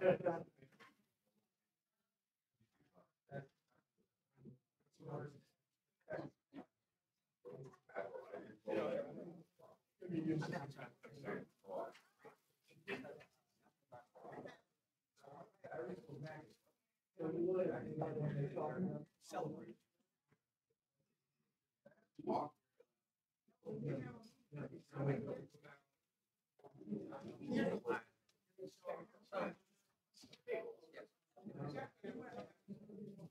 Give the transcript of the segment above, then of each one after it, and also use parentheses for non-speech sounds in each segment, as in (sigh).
Celebrate. Yeah.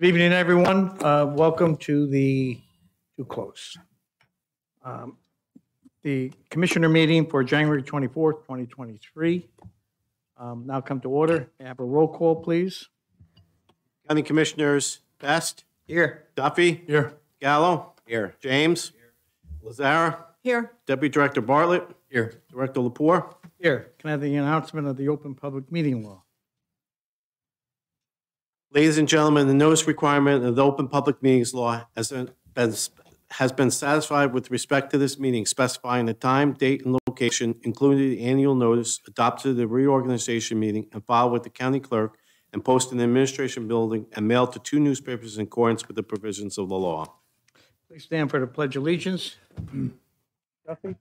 Good evening, everyone. Uh, Welcome to the, too close. Um, The Commissioner meeting for January 24th, 2023. Um, Now come to order. May I Have a roll call, please. County Commissioners Best. Here. Duffy. Here. Gallo. Here. James. here, Lazara. Here. Deputy Director Bartlett. Here. Director Lepore. Here. Can I have the announcement of the open public meeting law? Ladies and gentlemen, the notice requirement of the Open Public Meetings Law has been, has been satisfied with respect to this meeting specifying the time, date, and location, including the annual notice adopted at the reorganization meeting and filed with the county clerk and posted in the administration building and mailed to two newspapers in accordance with the provisions of the law. Please stand for the pledge of allegiance. Duffy?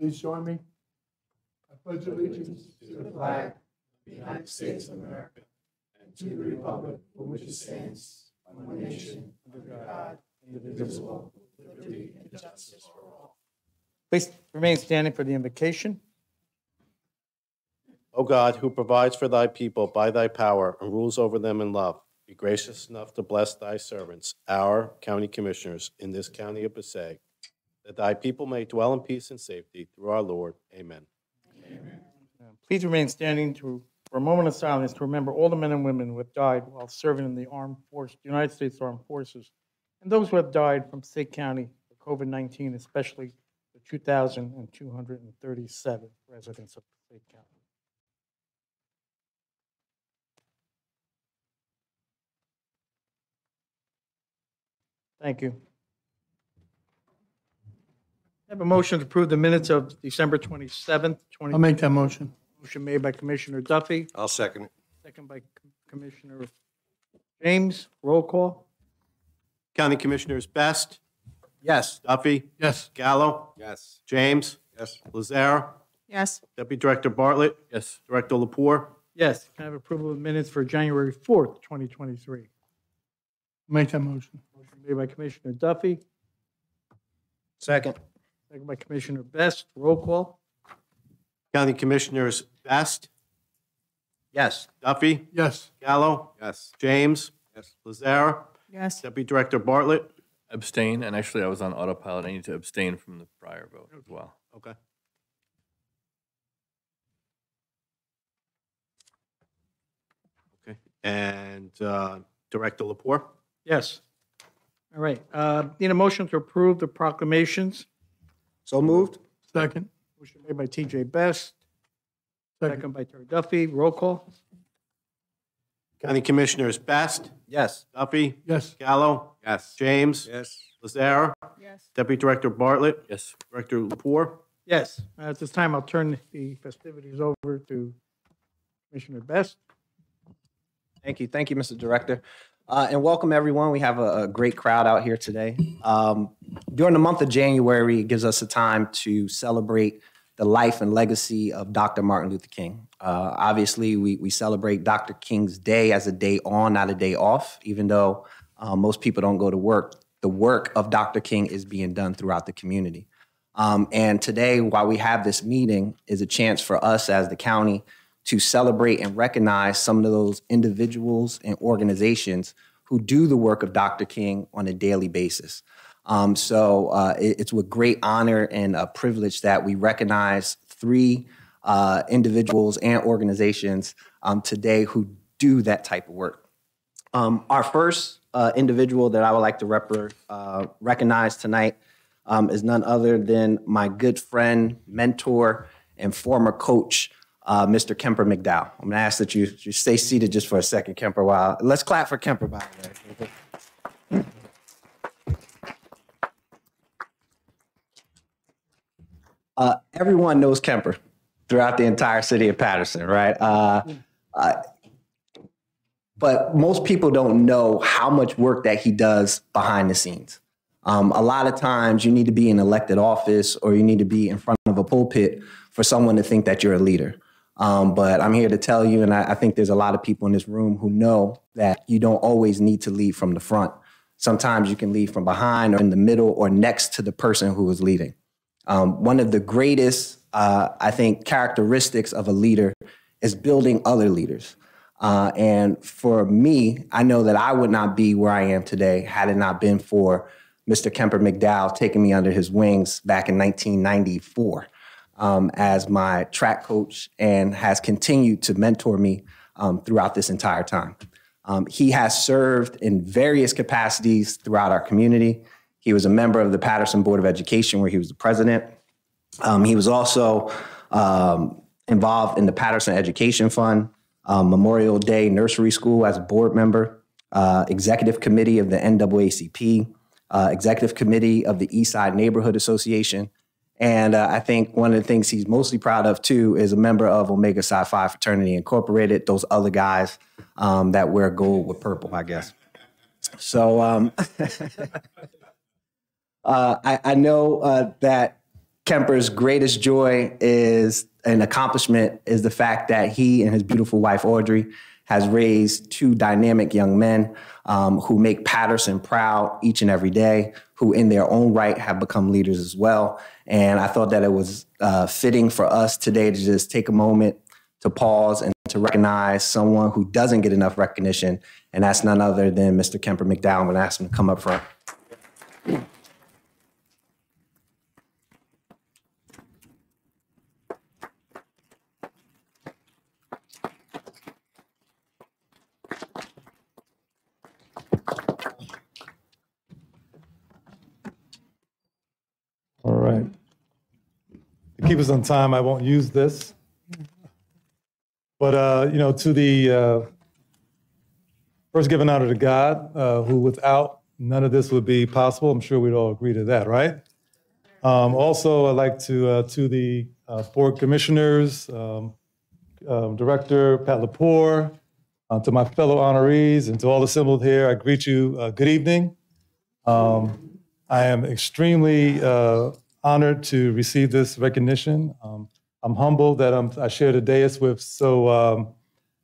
Please join me. I pledge allegiance to the flag of the United States of America and to the republic for which it stands, one nation, under God, indivisible, with liberty and justice for all. Please remain standing for the invocation. O God, who provides for thy people by thy power and rules over them in love, be gracious enough to bless thy servants, our county commissioners in this county of Passaic, that thy people may dwell in peace and safety through our Lord. Amen. Please remain standing to, for a moment of silence to remember all the men and women who have died while serving in the armed force, United States Armed Forces, and those who have died from State County for COVID-19, especially the 2,237 residents of State County. Thank you. I have a motion to approve the minutes of December 27th, 20. I'll make that motion. Motion made by Commissioner Duffy, I'll second it. second by Commissioner James. Roll call. County Commissioners Best, Yes. Duffy, Yes. Gallo, Yes. James, Yes. Lazara, Yes. Deputy Director Bartlett, Yes. Director Lepore, Yes, can I have approval of minutes for January 4th, 2023? Make that motion. Motion made by Commissioner Duffy, Second. second by Commissioner Best. Roll call. County Commissioners Best, Yes. Duffy, Yes. Gallo, Yes. James, Yes. Lazara, Yes. Deputy Director Bartlett. Abstain, and actually I was on autopilot. I need to abstain from the prior vote as well. Okay. Okay, and uh, Director Lepore? Yes. All right, uh, need a motion to approve the proclamations. So moved? Second. Motion made by TJ Best, Second. second by Terry Duffy. Roll call. County Commissioners Best, Yes. Duffy, Yes. Gallo, Yes. James, Yes. Lazara, Yes. Deputy Director Bartlett, Yes. Director Lepore. Yes, at this time, I'll turn the festivities over to Commissioner Best. Thank you. Thank you, Mr. Director. Uh, and welcome, everyone. We have a, a great crowd out here today. Um, during the month of January, it gives us a time to celebrate the life and legacy of Dr. Martin Luther King. Uh, obviously, we, we celebrate Dr. King's Day as a day on, not a day off, even though uh, most people don't go to work. The work of Dr. King is being done throughout the community. Um, and today, while we have this meeting, is a chance for us as the county to celebrate and recognize some of those individuals and organizations who do the work of Dr. King on a daily basis. Um, so uh, it- it's with great honor and a privilege that we recognize three uh, individuals and organizations um, today who do that type of work. Um, our first uh, individual that I would like to uh, recognize tonight um, is none other than my good friend, mentor, and former coach, uh, Mr. Kemper McDowell. I'm gonna ask that you, you stay seated just for a second, Kemper. While let's clap for Kemper, by the way. Uh, everyone knows Kemper throughout the entire city of Paterson, right? Uh, uh, but most people don't know how much work that he does behind the scenes. Um, a lot of times you need to be in elected office or you need to be in front of a pulpit for someone to think that you're a leader. Um, but I'm here to tell you, and I, I think there's a lot of people in this room who know that you don't always need to lead from the front. Sometimes you can lead from behind or in the middle or next to the person who is leading. Um, one of the greatest, uh, I think, characteristics of a leader is building other leaders. Uh, and for me, I know that I would not be where I am today had it not been for Mr. Kemper McDowell taking me under his wings back in 1994 um, as my track coach and has continued to mentor me um, throughout this entire time. Um, he has served in various capacities throughout our community. He was a member of the Paterson Board of Education, where he was the president. Um, he was also um, involved in the Paterson Education Fund, um, Memorial Day Nursery School as a board member, uh, executive committee of the NAACP, uh, executive committee of the Eastside Neighborhood Association. And uh, I think one of the things he's mostly proud of too is a member of Omega Psi Phi Fraternity Incorporated, those other guys um, that wear gold with purple, I guess. So um, (laughs) uh, I, I know uh, that Kemper's greatest joy is an accomplishment is the fact that he and his beautiful wife Audrey has raised two dynamic young men um, who make Paterson proud each and every day, who in their own right have become leaders as well. And I thought that it was uh, fitting for us today to just take a moment to pause and to recognize someone who doesn't get enough recognition, and that's none other than Mr. Kemper McDowell. I'm going to ask him to come up front. Right. To keep us on time, I won't use this. But, uh, you know, to the, uh, first giving honor to God, uh, who without none of this would be possible. I'm sure we'd all agree to that, right? Um, Also, I'd like to, uh, to the uh, board commissioners, um, um, Director Pat Lepore, uh, to my fellow honorees, and to all assembled here, I greet you, good evening. Um, I am extremely honored to receive this recognition. Um, I'm humbled that I'm, I share the dais with so um,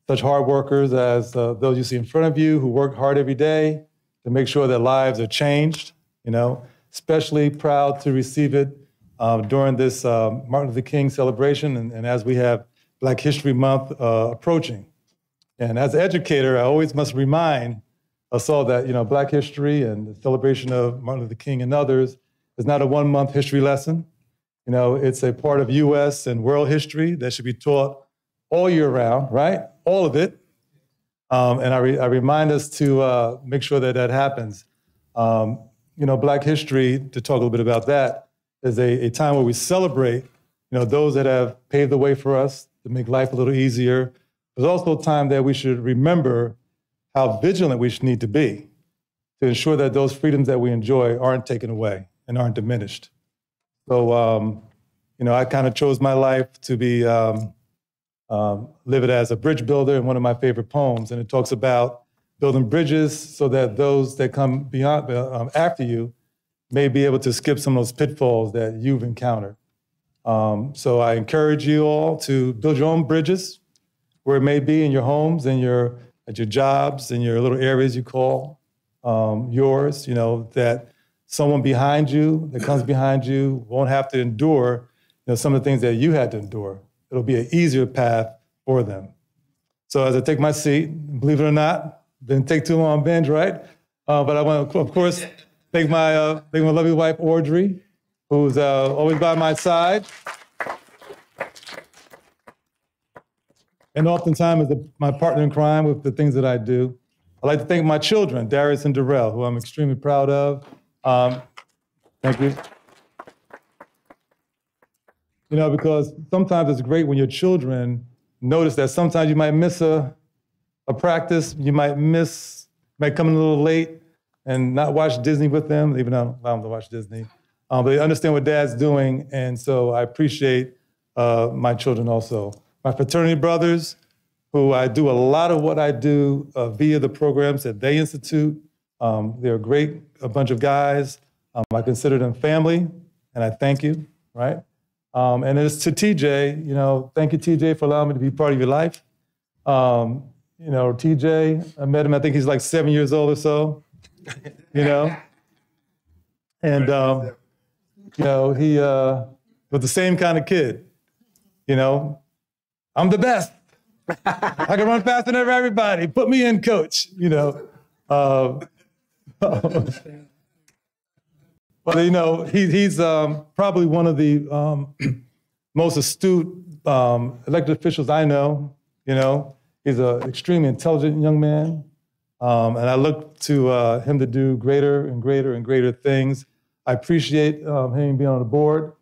such hard workers as uh, those you see in front of you who work hard every day to make sure their lives are changed. You know, especially proud to receive it um, during this um, Martin Luther King celebration and, and as we have Black History Month uh, approaching. And as an educator, I always must remind us all that you know Black history and the celebration of Martin Luther King and others is not a one-month history lesson. You know, it's a part of U.S. and world history that should be taught all year round, right? All of it. Um, and I, re- I remind us to uh, make sure that that happens. Um, you know, Black history, to talk a little bit about that, is a, a time where we celebrate, you know, those that have paved the way for us to make life a little easier. There's also a time that we should remember how vigilant we should need to be to ensure that those freedoms that we enjoy aren't taken away and aren't diminished. So, um, you know, I kind of chose my life to be um, um, live it as a bridge builder in one of my favorite poems, and it talks about building bridges so that those that come beyond um, after you may be able to skip some of those pitfalls that you've encountered. Um, so I encourage you all to build your own bridges where it may be in your homes and your at your jobs and your little areas you call um, yours. You know that someone behind you that comes behind you won't have to endure you know some of the things that you had to endure. It'll be an easier path for them. So as I take my seat, believe it or not, didn't take too long, Benj, right? Uh, but I want to, of course, thank my uh, thank my lovely wife Audrey who's uh, always by my side. And oftentimes is my partner in crime with the things that I do. I'd like to thank my children, Darius and Darrell, who I'm extremely proud of. Um, thank you. You know, because sometimes it's great when your children notice that sometimes you might miss a, a practice, you might miss, might come in a little late and not watch Disney with them, even though I don't allow them to watch Disney. Um, but they understand what dad's doing, and so I appreciate uh, my children also. My fraternity brothers, who I do a lot of what I do uh, via the programs that they institute. Um, they're a great a bunch of guys. Um, I consider them family, and I thank you, right? Um, and it's to TJ, you know, thank you, TJ, for allowing me to be part of your life. Um, you know, TJ, I met him, I think he's like seven years old or so, you know? (laughs) And, um, you know, he uh, was the same kind of kid. You know, I'm the best. I can run faster than everybody. Put me in, coach. You know. Uh, (laughs) but you know, he, he's um, probably one of the um, (clears throat) most astute um, elected officials I know. You know, he's an extremely intelligent young man, um, and I look to uh, him to do greater and greater and greater things. I appreciate um, him being on the board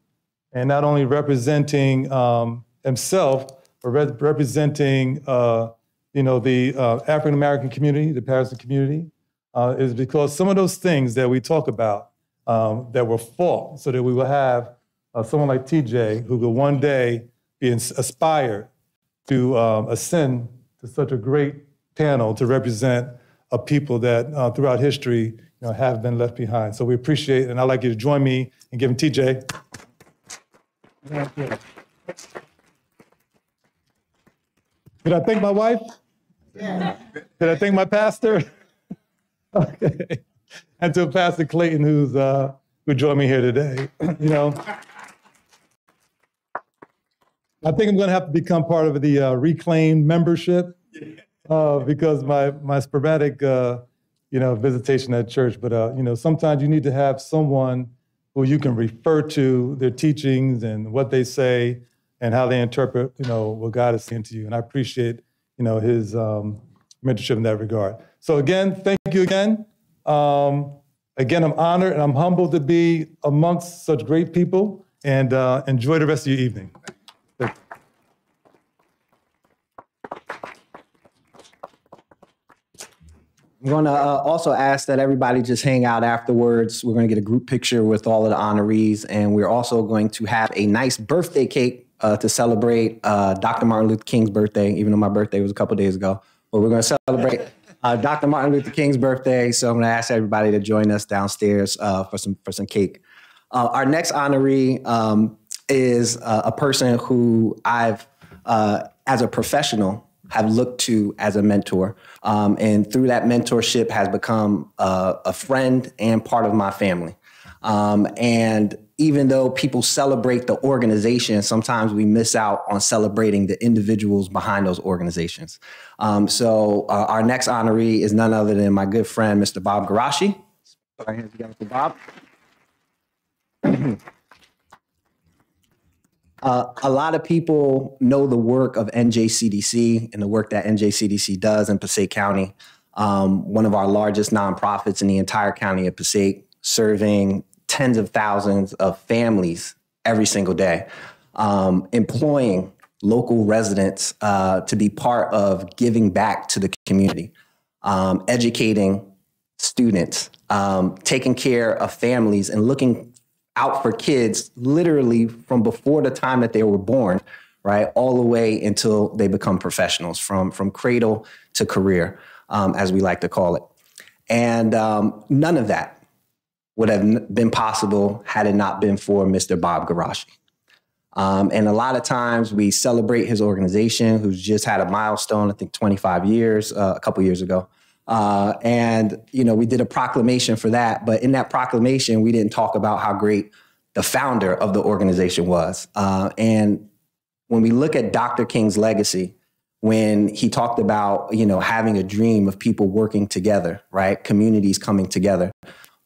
and not only representing um, himself, but re- representing uh, you know the uh, African American community, the Paterson community, uh, is because some of those things that we talk about um, that were fought, so that we will have uh, someone like TJ who will one day be aspired to um, ascend to such a great panel to represent a people that uh, throughout history you know, have been left behind. So we appreciate it, and I'd like you to join me in giving TJ. Thank you. Did I thank my wife? Yeah. Did I thank my pastor? Okay. And to Pastor Clayton, who's uh, who joined me here today. (clears throat) you know, I think I'm going to have to become part of the uh, Reclaim membership uh, because my my sporadic uh, you know, visitation at church. But, uh, you know, sometimes you need to have someone who you can refer to their teachings and what they say and how they interpret, you know, what God is saying to you. And I appreciate, you know, his um, mentorship in that regard. So again, thank you again. Um, again, I'm honored and I'm humbled to be amongst such great people and uh, enjoy the rest of your evening. I'm going to uh, also ask that everybody just hang out afterwards. We're going to get a group picture with all of the honorees, and we're also going to have a nice birthday cake uh, to celebrate uh, Dr. Martin Luther King's birthday, even though my birthday was a couple days ago. But we're going to celebrate uh, Dr. Martin Luther King's birthday, so I'm going to ask everybody to join us downstairs uh, for some for some cake. Uh, our next honoree um, is a person who I've, as a professional, have looked to as a mentor. Um, and through that mentorship has become a, a friend and part of my family. Um, and even though people celebrate the organization, sometimes we miss out on celebrating the individuals behind those organizations. Um, so uh, our next honoree is none other than my good friend, Mr. Bob Guarasci. Our hands together for Bob. (clears throat) Uh, a lot of people know the work of NJCDC and the work that NJCDC does in Passaic County, um, one of our largest nonprofits in the entire county of Passaic, serving tens of thousands of families every single day, um, employing local residents uh, to be part of giving back to the community. um, educating students, um, taking care of families, and looking out for kids literally from before the time that they were born, right, all the way until they become professionals, from from cradle to career, um, as we like to call it. And um, none of that would have been possible had it not been for Mr. Bob Guarasci. Um, and a lot of times we celebrate his organization, who's just had a milestone, I think 25 years, uh, a couple years ago. Uh, and, you know, we did a proclamation for that. But in that proclamation, we didn't talk about how great the founder of the organization was. Uh, and when we look at Dr. King's legacy, when he talked about, you know, having a dream of people working together, right? Communities coming together.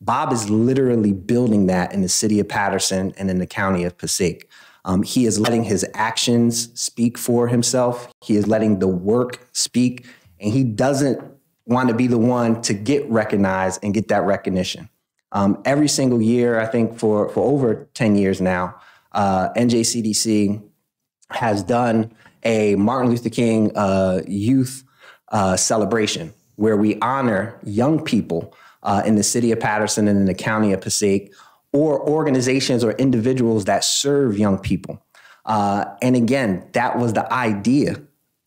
Bob is literally building that in the city of Paterson and in the county of Passaic. Um, he is letting his actions speak for himself. He is letting the work speak, and he doesn't want to be the one to get recognized and get that recognition. Um, every single year, I think for, for over 10 years now, uh, NJCDC has done a Martin Luther King uh, youth uh, celebration where we honor young people uh, in the city of Paterson and in the county of Passaic or organizations or individuals that serve young people. Uh, and again, that was the idea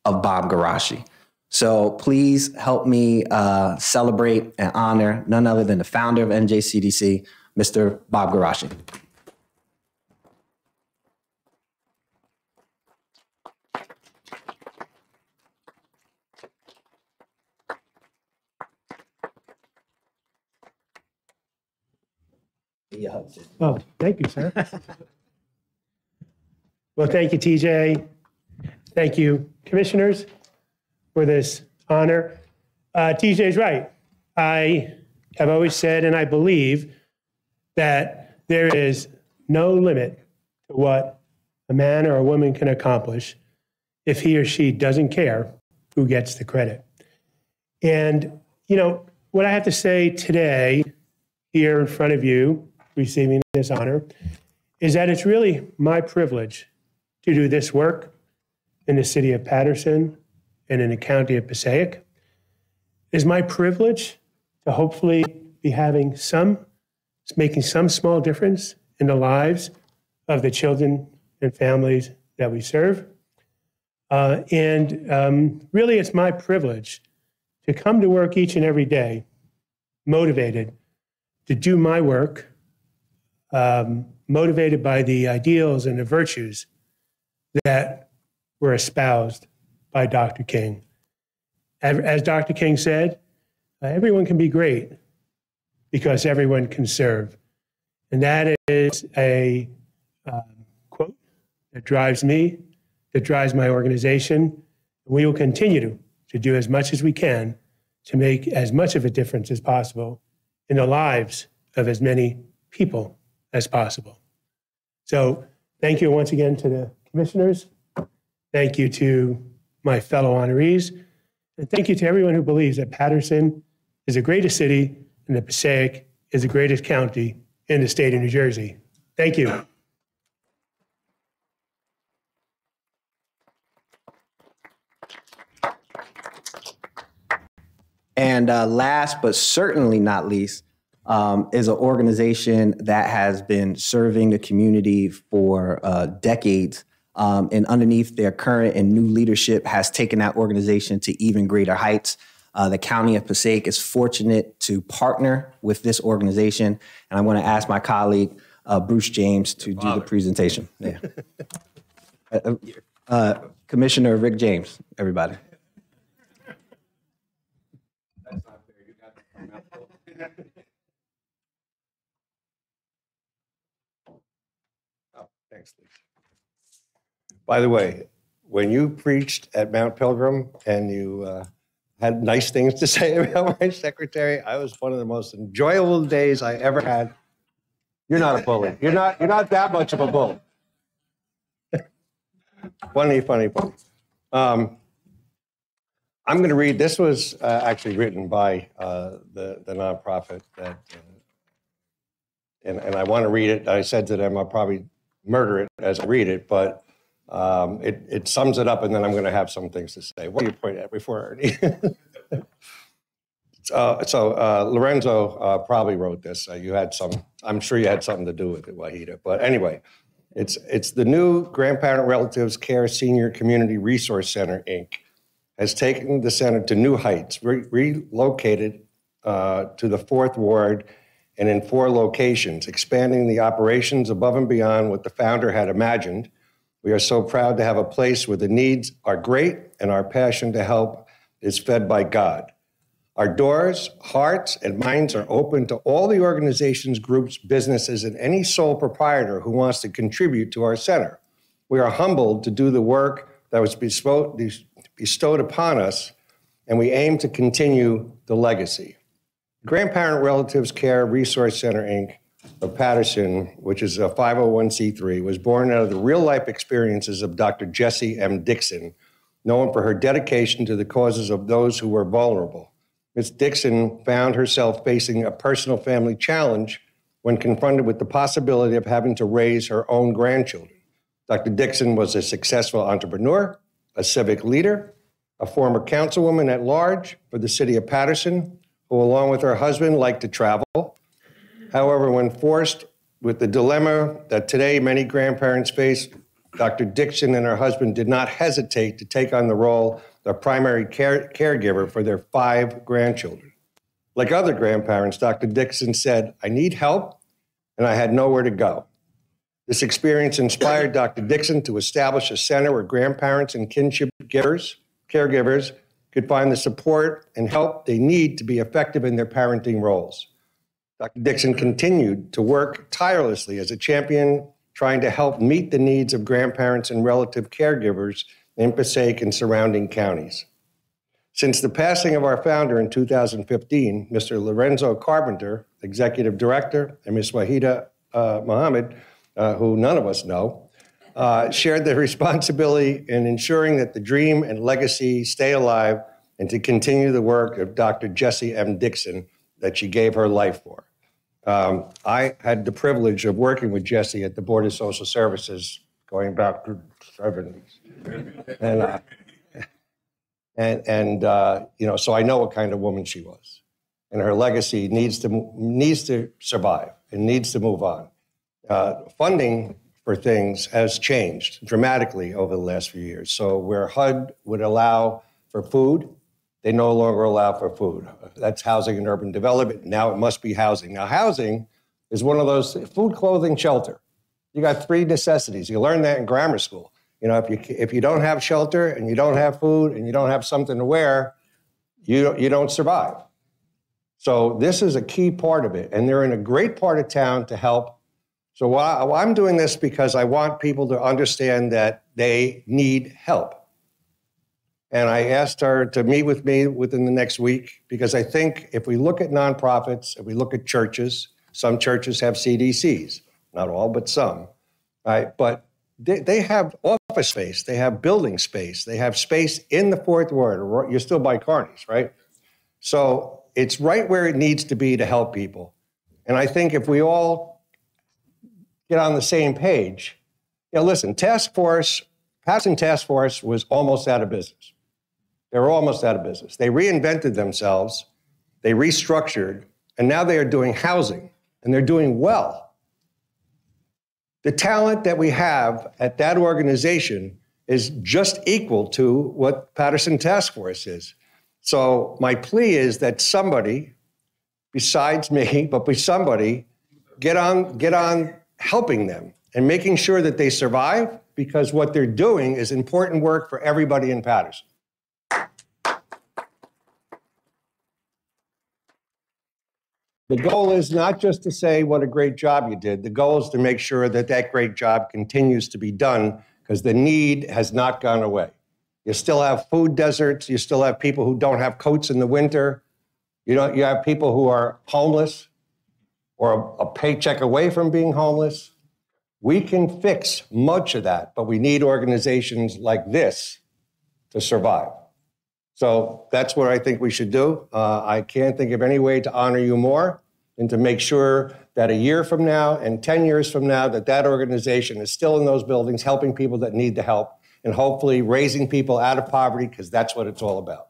of Bob Guarasci. So please help me uh, celebrate and honor none other than the founder of NJCDC, Mr. Bob Guarasci. Oh, thank you, sir. Well, thank you, TJ. Thank you, commissioners, for this honor. Uh, TJ's right. I have always said, and I believe, that there is no limit to what a man or a woman can accomplish if he or she doesn't care who gets the credit. And, you know, what I have to say today, here in front of you, receiving this honor, is that it's really my privilege to do this work in the city of Paterson and in the county of Passaic. It is my privilege to hopefully be having some, making some small difference in the lives of the children and families that we serve. Uh, and um, really, it's my privilege to come to work each and every day motivated to do my work, um, motivated by the ideals and the virtues that were espoused by Dr. King. As Dr. King said, uh, everyone can be great because everyone can serve. And that is a um, quote that drives me, that drives my organization. We will continue to, to do as much as we can to make as much of a difference as possible in the lives of as many people as possible. So, thank you once again to the commissioners. Thank you to my fellow honorees. And thank you to everyone who believes that Paterson is the greatest city and that Passaic is the greatest county in the state of New Jersey. Thank you. And uh, last but certainly not least, um, is an organization that has been serving the community for uh, decades. Um, and underneath their current and new leadership has taken that organization to even greater heights. Uh, the County of Passaic is fortunate to partner with this organization. And I want to ask my colleague, uh, Bruce James, to do the presentation. (laughs) Yeah. Uh, uh, Commissioner Rick James, everybody. Thanks, Lee. By the way, when you preached at Mount Pilgrim and you uh, had nice things to (laughs) say about my secretary, I was one of the most enjoyable days I ever had. You're not a bully. You're not. You're not that much of a bully. funny, funny, funny. Um, I'm going to read. This was uh, actually written by uh, the the nonprofit that, uh, and and I want to read it. I said to them, I'll probably murder it as I read it, but um, it, it sums it up, and then I'm going to have some things to say. What do you point at before, Ernie? (laughs) Uh, so uh, Lorenzo uh, probably wrote this. You had some. I'm sure you had something to do with it, Wahida. But anyway, it's it's the new Grandparent Relatives Care Senior Community Resource Center Inc. has taken the center to new heights, re- relocated uh, to the fourth ward and in four locations, expanding the operations above and beyond what the founder had imagined. We are so proud to have a place where the needs are great and our passion to help is fed by God. Our doors, hearts, and minds are open to all the organizations, groups, businesses, and any sole proprietor who wants to contribute to our center. We are humbled to do the work that was bestowed, upon us, and we aim to continue the legacy. Grandparent Relatives Care Resource Center, Inc. of Paterson, which is a 501c3, was born out of the real life experiences of Dr. Jessie M. Dixon, known for her dedication to the causes of those who were vulnerable. Ms. Dixon found herself facing a personal family challenge when confronted with the possibility of having to raise her own grandchildren. Dr. Dixon was a successful entrepreneur, a civic leader, a former councilwoman at large for the city of Paterson, who, along with her husband, liked to travel. However, when forced with the dilemma that today many grandparents face, Dr. Dixon and her husband did not hesitate to take on the role of primary care- caregiver for their five grandchildren. Like other grandparents, Dr. Dixon said, I need help, and I had nowhere to go. This experience inspired Dr. Dixon to establish a center where grandparents and kinship givers, caregivers could find the support and help they need to be effective in their parenting roles. Dr. Dixon continued to work tirelessly as a champion, trying to help meet the needs of grandparents and relative caregivers in Passaic and surrounding counties. Since the passing of our founder in 2015, Mr. Lorenzo Carpenter, executive director, and Ms. Wahida uh, Mohammed, uh, who none of us know, uh, shared the (laughs) responsibility in ensuring that the dream and legacy stay alive and to continue the work of Dr. Jessie M. Dixon that she gave her life for. Um, I had the privilege of working with Jessie at the Board of Social Services going back to 70s. And, uh, and, and uh, you know, so I know what kind of woman she was. And her legacy needs to, needs to survive and needs to move on. Uh, funding for things has changed dramatically over the last few years. So where HUD would allow for food, they no longer allow for food. That's housing and urban development. Now it must be housing. Now housing is one of those food, clothing, shelter. You got three necessities. You learn that in grammar school. You know, if you if you don't have shelter and you don't have food and you don't have something to wear, you don't, you don't survive. So this is a key part of it, and they're in a great part of town to help. So while I'm doing this because I want people to understand that they need help. And I asked her to meet with me within the next week because I think if we look at nonprofits, if we look at churches, some churches have CDCs, not all, but some, right? But they, they have office space, they have building space, they have space in the fourth ward. You're still by Carney's, right? So it's right where it needs to be to help people. And I think if we all get on the same page, you know, listen, task force, passing task force was almost out of business. They were almost out of business. They reinvented themselves, they restructured, and now they are doing housing, and they're doing well. The talent that we have at that organization is just equal to what Paterson Task Force is. So my plea is that somebody, besides me, (laughs) but be somebody, get on, get on helping them and making sure that they survive because what they're doing is important work for everybody in Paterson. The goal is not just to say what a great job you did. The goal is to make sure that that great job continues to be done because the need has not gone away. You still have food deserts. You still have people who don't have coats in the winter. You know, you have people who are homeless or a, a paycheck away from being homeless. We can fix much of that, but we need organizations like this to survive. So that's what I think we should do. Uh, I can't think of any way to honor you more than to make sure that a year from now and 10 years from now that that organization is still in those buildings helping people that need the help and hopefully raising people out of poverty because that's what it's all about.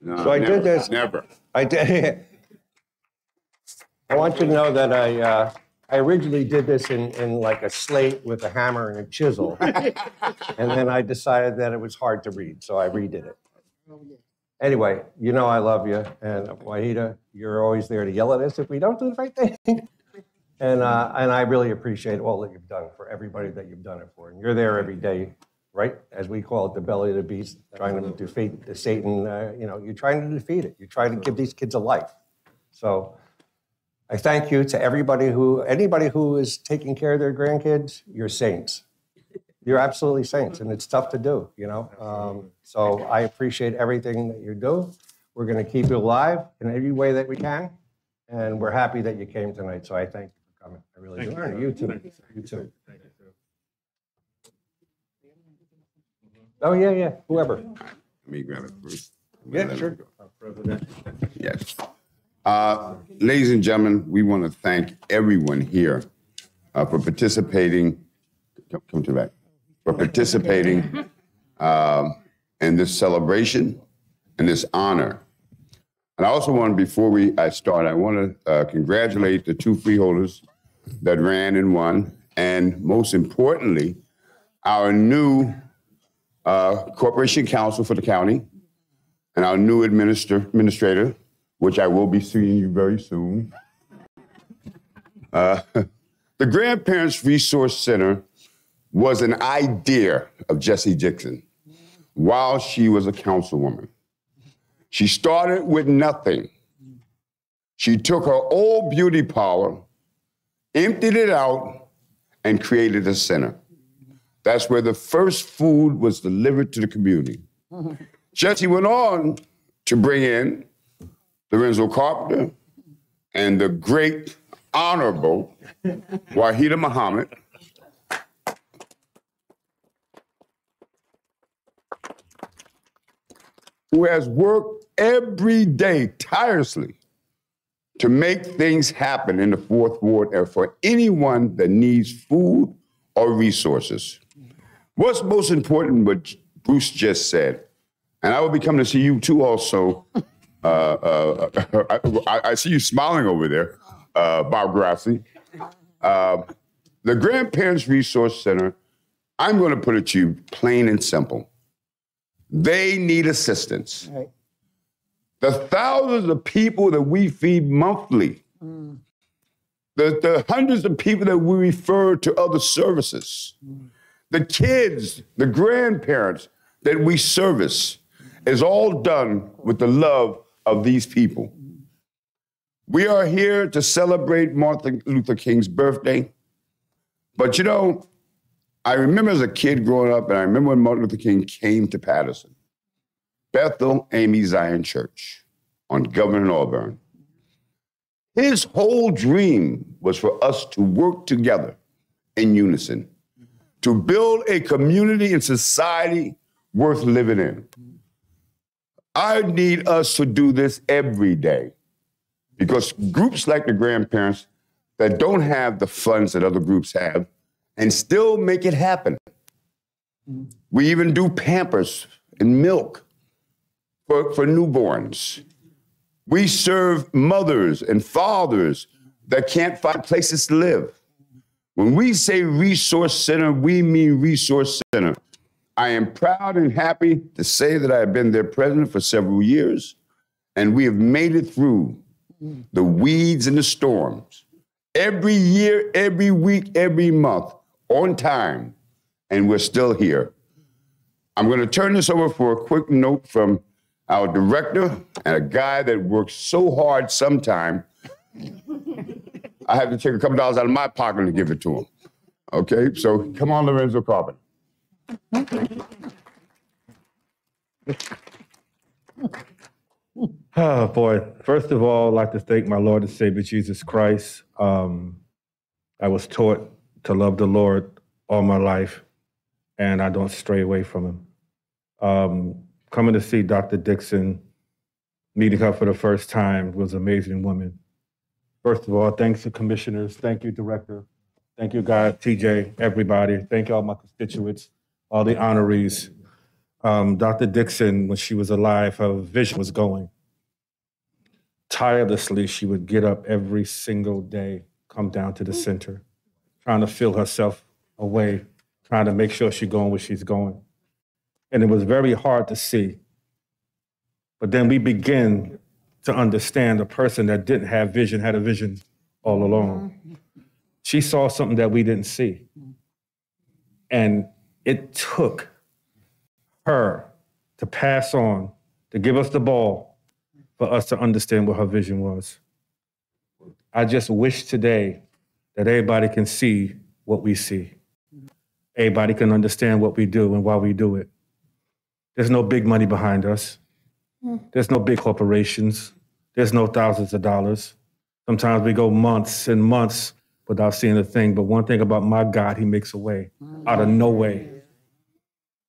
No, So I did this- Never. I did. (laughs) I want you to know that I, uh, I originally did this in, in like a slate with a hammer and a chisel. (laughs) And then I decided that it was hard to read, so I redid it. Anyway, you know I love you, and Wahida, you're always there to yell at us if we don't do the right thing. (laughs) And, uh, and I really appreciate all that you've done for everybody that you've done it for. And you're there every day, right? As we call it, the belly of the beast, trying to defeat the Satan, uh, you know, you're trying to defeat it. You're trying to give these kids a life. So I thank you to everybody who, anybody who is taking care of their grandkids, you're saints. You're absolutely saints, and it's tough to do, you know? Um, so I appreciate everything that you do. We're going to keep you alive in every way that we can, and we're happy that you came tonight, so I thank you for coming. I really do. You. You too. You too. Oh, yeah, yeah, whoever. Let me grab it first. Yeah, Let me sure. go. Yes. Uh, Ladies and gentlemen, we want to thank everyone here uh, for participating, come come to the back, for participating um, in this celebration and this honor. And I also want, before we, I start, I want to uh, congratulate the two freeholders that ran and won, and most importantly, our new uh, Corporation Counsel for the county, and our new administer, administrator, which I will be seeing you very soon. Uh, (laughs) the Grandparents Resource Center was an idea of Jessie Dixon while she was a councilwoman. She started with nothing. She took her old beauty parlor, emptied it out, and created a center. That's where the first food was delivered to the community. Jesse went on to bring in Lorenzo Carpenter and the great honorable Wahida Muhammad. Who has worked every day tirelessly to make things happen in the fourth ward and for anyone that needs food or resources. What's most important, what Bruce just said, and I will be coming to see you too also. (laughs) Uh, uh, I, I see you smiling over there, uh, Bob Grassi. Uh, the Grandparents Resource Center, I'm going to put it to you plain and simple. They need assistance. The thousands of people that we feed monthly, the, the hundreds of people that we refer to other services, the kids, the grandparents that we service is all done with the love of these people. We are here to celebrate Martin Luther King's birthday. But you know, I remember as a kid growing up, and I remember when Martin Luther King came to Paterson, Bethel AME Zion Church on Governor Auburn. His whole dream was for us to work together in unison to build a community and society worth living in. I need us to do this every day because groups like the grandparents that don't have the funds that other groups have and still make it happen. We even do pampers and milk for, for newborns. We serve mothers and fathers that can't find places to live. When we say resource center, we mean resource center. I am proud and happy to say that I have been their president for several years, and we have made it through the weeds and the storms. Every year, every week, every month, on time, and we're still here. I'm going to turn this over for a quick note from our director and a guy that works so hard sometime. I have to take a couple dollars out of my pocket to give it to him. Okay, so come on, Lorenzo Carpenter. Oh boy! First of all, I'd like to thank my Lord and Savior Jesus Christ. Um, I was taught to love the Lord all my life, and I don't stray away from Him. Um, coming to see Dr. Dixon, meeting her for the first time was an amazing woman. First of all, thanks to commissioners. Thank you, director. Thank you, guys, TJ, everybody. Thank you, all my constituents, all the honorees. Um, Dr. Dixon, when she was alive, her vision was going. Tirelessly, she would get up every single day, come down to the center, trying to feel herself away, trying to make sure she's going where she's going. And it was very hard to see. But then we begin to understand a person that didn't have vision had a vision all along. She saw something that we didn't see. And it took her to pass on, to give us the ball for us to understand what her vision was. I just wish today that everybody can see what we see. Everybody can understand what we do and why we do it. There's no big money behind us. Hmm. There's no big corporations. There's no thousands of dollars. Sometimes we go months and months without seeing a thing. But one thing about my God, He makes a way hmm. out of no way.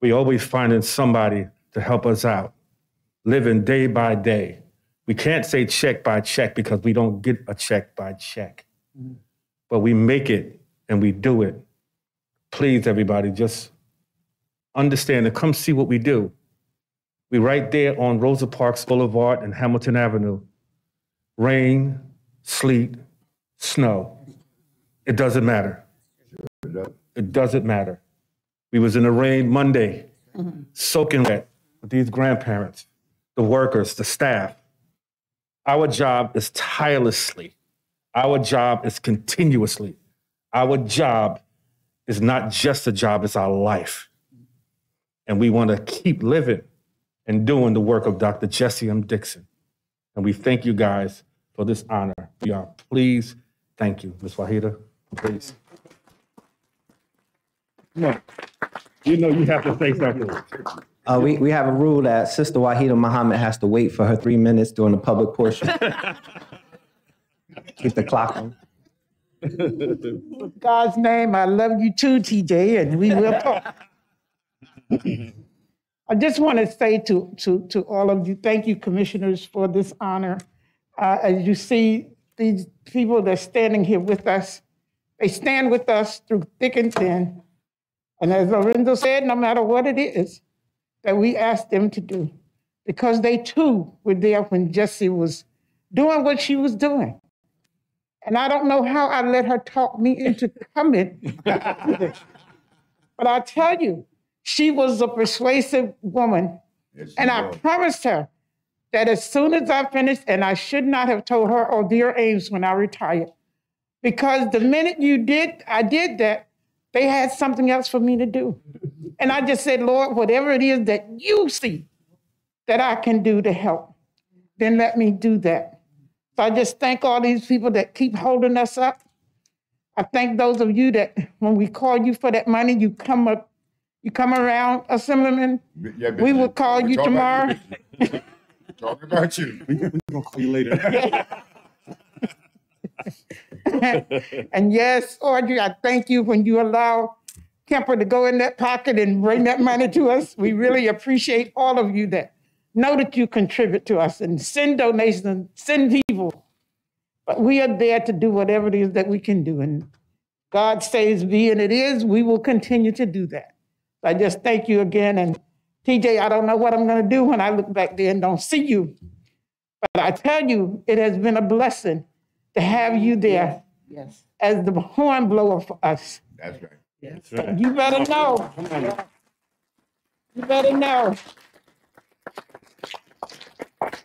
We always finding somebody to help us out, living day by day. We can't say check by check because we don't get a check by check. Hmm. But we make it and we do it. Please, everybody, just understand and come see what we do. We right there on Rosa Parks Boulevard and Hamilton Avenue. Rain, sleet, snow. It doesn't matter. It doesn't matter. We was in the rain Monday, soaking wet with these grandparents, the workers, the staff. Our job is tirelessly. Our job is continuously. Our job is not just a job, it's our life. And we want to keep living and doing the work of Dr. Jesse M. Dixon. And we thank you guys for this honor. We are pleased. Thank you, Ms. Wahida. Please. No, you know you have to say something. Uh, we, we have a rule that Sister Wahida Muhammad has to wait for her three minutes during the public portion. (laughs) Keep the clock on. In God's name, I love you too, TJ, and we will talk. (laughs) I just want to say to, to, to all of you, thank you, commissioners, for this honor. Uh, as you see, these people that are standing here with us, they stand with us through thick and thin. And as Lorenzo said, no matter what it is that we ask them to do, because they too were there when Jesse was doing what she was doing. And I don't know how I let her talk me into coming. (laughs) but I tell you, she was a persuasive woman. and I promised her that as soon as I finished, and I should not have told her, oh, dear Ames, when I retired, because the minute you did, I did that, they had something else for me to do. And I just said, Lord, whatever it is that you see that I can do to help, then let me do that. So I just thank all these people that keep holding us up. I thank those of you that when we call you for that money, you come up, you come around, Assemblyman. We will call you tomorrow. Talking about you. We're gonna call you later. (laughs) And yes, Audrey, I thank you when you allow Kemper to go in that pocket and bring that money to us. We really appreciate all of you that know that you contribute to us and send donations, and send people. But we are there to do whatever it is that we can do. And God says be, and it is, we will continue to do that. So I just thank you again. And TJ, I don't know what I'm going to do when I look back there and don't see you. But I tell you, it has been a blessing to have you there Yes. as the horn blower for us. That's right. That's right. You better know. You better know.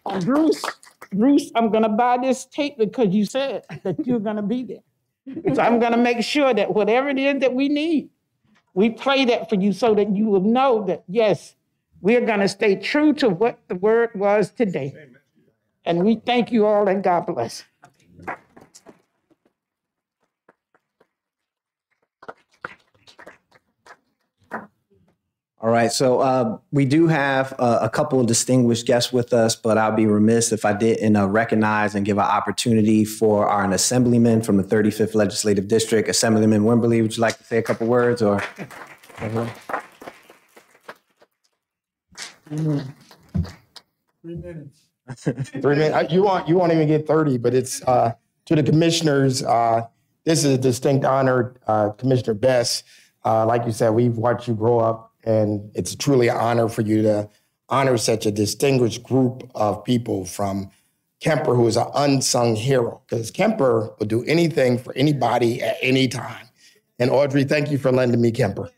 Uh, Bruce, Bruce, I'm gonna buy this tape because you said that you're gonna be there. So I'm gonna make sure that whatever it is that we need, we play that for you so that you will know that, yes, we're gonna stay true to what the word was today. And we thank you all and God bless. All right, so uh, we do have uh, a couple of distinguished guests with us, but I'll be remiss if I didn't uh, recognize and give an opportunity for our assemblyman from the 35th Legislative District, Assemblyman Wimberly. Would you like to say a couple words or? Three minutes. (laughs) Three minutes. You won't, even get 30, but it's uh, to the commissioners. Uh, this is a distinct honor, uh, Commissioner Best. Uh, like you said, we've watched you grow up And it's truly an honor for you to honor such a distinguished group of people from Kemper, who is an unsung hero, because Kemper will do anything for anybody at any time. And Audrey, thank you for lending me Kemper.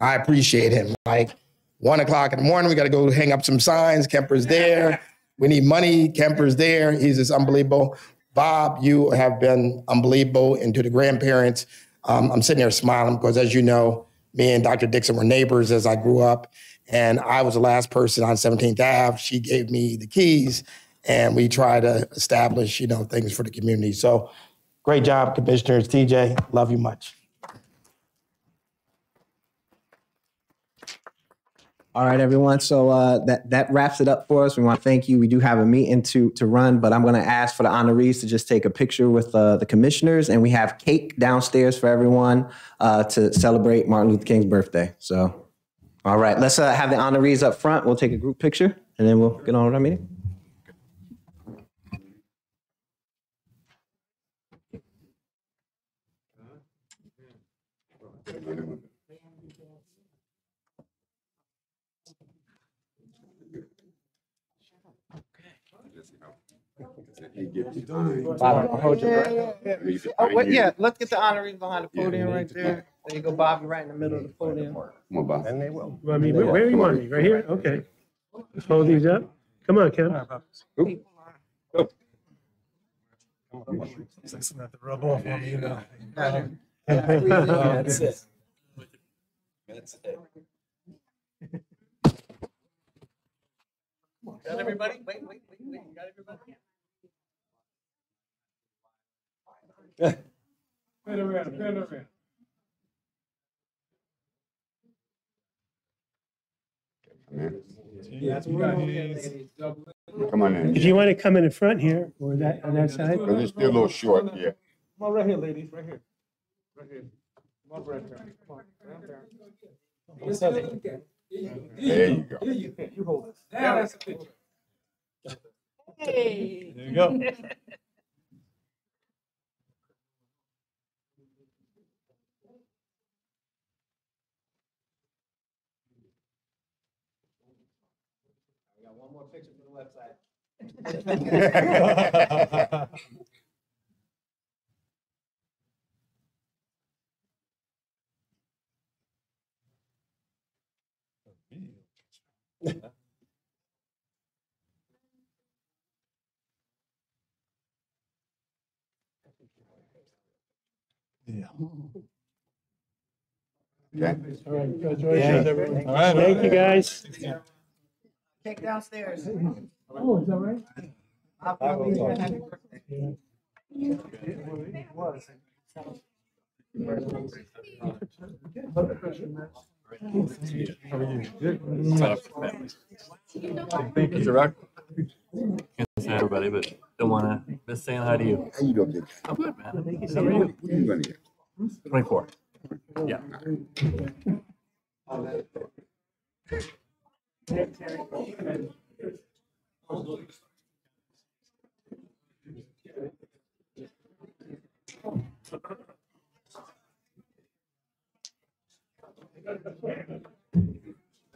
I appreciate him. Like one o'clock in the morning, we got to go hang up some signs. Kemper's there. (laughs) We need money. Kemper's there. He's just unbelievable. Bob, you have been unbelievable. And to the grandparents, um, I'm sitting there smiling because, as you know, me and Dr. Dixon were neighbors as I grew up. And I was the last person on 17th Ave. She gave me the keys, and we try to establish, you know, things for the community. So, great job, commissioners. TJ, love you much. All right, everyone. So uh, that that wraps it up for us. We want to thank you. We do have a meeting to to run, but I'm going to ask for the honorees to just take a picture with uh, the commissioners, and we have cake downstairs for everyone uh, to celebrate Martin Luther King's birthday. So, all right, let's uh, have the honorees up front. We'll take a group picture, and then we'll get on with our meeting. Oh, wait, yeah, let's get the honorees behind the podium right there. There you go, Bob. You're right in the middle of the podium. Come on, Bob. And they will. I mean, where, where you want me? Right here? Okay. Let's hold these up. Come on, Kim. (laughs) That's it. Got everybody? Wait, wait, wait, wait. You got everybody? Come on in. If you want to come in the front here or that, on that side. Because it's still a little short, yeah. Come on, right here, ladies, right here. Right here. Come on, Brad. Come on. Down there. There you go. You hold this. There you go. (laughs) more picture for the website. Okay. All right, congratulations, everyone. All right. Thank you, guys. Cake downstairs. Oh, is that right? Direct. Can't say everybody, but don't want to miss saying hi to you. How you doing? I'm good, man. What are you gonna get? Twenty-four. Yeah. All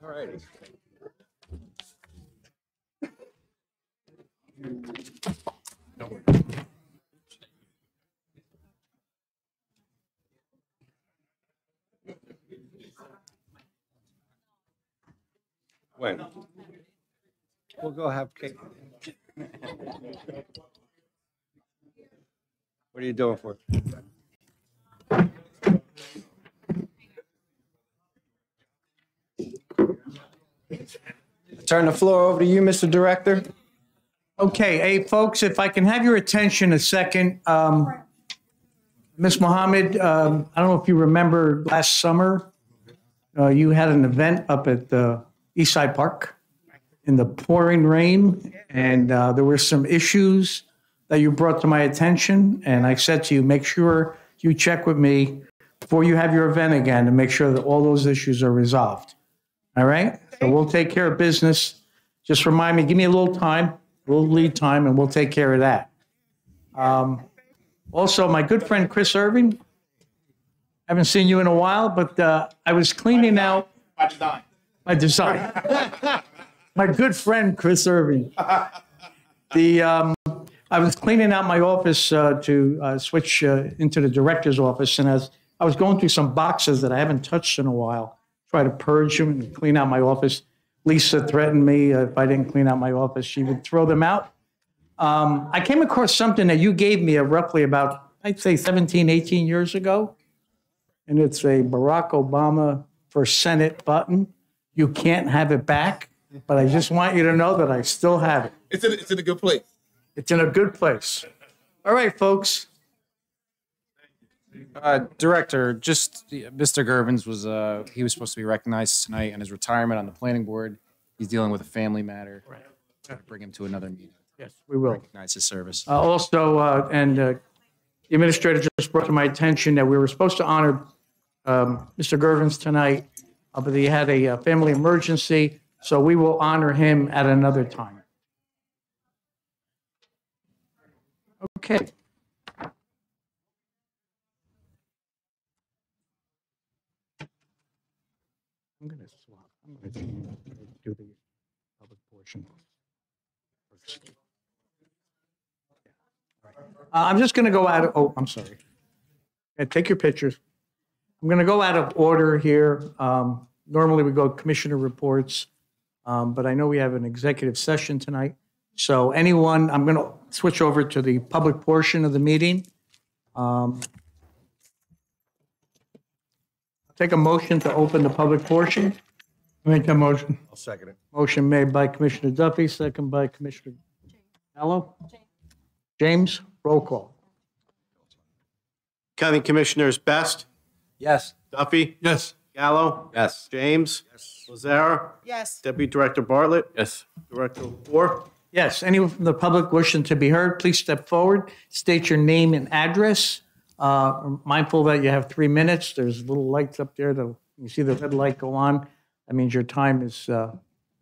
righty. When? We'll go have cake. What are you doing for? Turn the floor over to you, Mr. Director. Okay, hey, folks, if I can have your attention a second. Um, Ms. Mohammed, um, I don't know if you remember last summer, uh, you had an event up at the East Side Park in the pouring rain, and uh, there were some issues that you brought to my attention, and I said to you, make sure you check with me before you have your event again to make sure that all those issues are resolved. All right? So we'll take care of business. Just remind me, give me a little time, a little lead time, and we'll take care of that. Um, also, my good friend Chris Irving, I haven't seen you in a while, but uh, I was cleaning out. My design. (laughs) My good friend, Chris Irving. The, um, I was cleaning out my office uh, to uh, switch uh, into the director's office, and as I was going through some boxes that I haven't touched in a while, try to purge them and clean out my office. Lisa threatened me uh, if I didn't clean out my office, she would throw them out. Um, I came across something that you gave me uh, roughly about, I'd say 17, 18 years ago. And it's a Barack Obama for Senate button. You can't have it back, but I just want you to know that I still have it. It's in, it's in a good place. It's in a good place. All right, folks. Uh, Director, just Mr. Gervins was uh, he was supposed to be recognized tonight on his retirement on the planning board. He's dealing with a family matter. Right. Try to Bring him to another meeting. Yes, we will. Recognize his service. Uh, Also, uh, and uh, the administrator just brought to my attention that we were supposed to honor um, Mr. Gervins tonight, uh, but he had a uh, family emergency, so we will honor him at another time. Okay. I'm going to swap. I'm going to do the public portion. Uh, I'm just going to go out oh, I'm sorry. Yeah, take your pictures. I'm going to go out of order here. Um, Normally, we go commissioner reports, um, but I know we have an executive session tonight. So anyone, I'm going to switch over to the public portion of the meeting. Um, Take a motion to open the public portion. Make that motion. I'll second it. Motion made by Commissioner Duffy, second by Commissioner Gallo. James, roll call. County Commissioners Best, Yes. Duffy, Yes. Gallo, Yes. James, Yes. Lazzara, Yes. Deputy Director Bartlett, Yes. Director Lepore. Yes, anyone from the public wishing to be heard, please step forward, state your name and address. Uh, Mindful that you have three minutes. There's little lights up there that, you see the red light go on. That means your time is uh,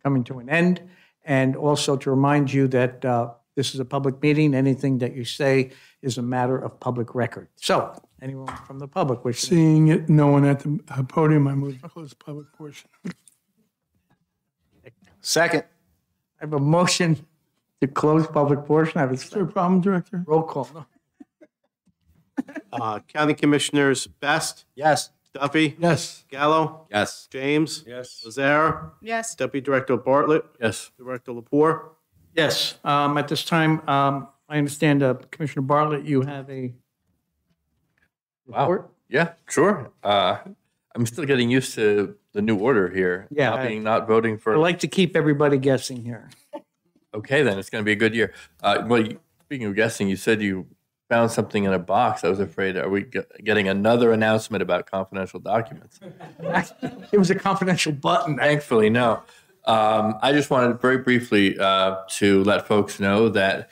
coming to an end. And also to remind you that uh, this is a public meeting. Anything that you say is a matter of public record. So, anyone from the public wishing? Seeing it, no one at the uh, podium, I move to close the public portion. Second. I have a motion to close public portion. I have Is there a a problem, Director? roll call. No. (laughs) Uh, County Commissioners Best, Yes. Duffy, Yes. Gallo, Yes. James, Yes. Lazzara, Yes. Deputy Director Bartlett, Yes. Director Lepore. Yes, um, at this time, um, I understand, uh, Commissioner Bartlett, you have a Wow. report? Yeah, sure. Uh, I'm still getting used to the new order here. Yeah, Not I- being, not voting for. I like to keep everybody guessing here. (laughs) okay, then it's going to be a good year. Uh, well, you- speaking of guessing, you said you found something in a box. I was afraid, are we get- getting another announcement about confidential documents? (laughs) It was a confidential button. Thankfully, no. Um, I just wanted very briefly uh, to let folks know that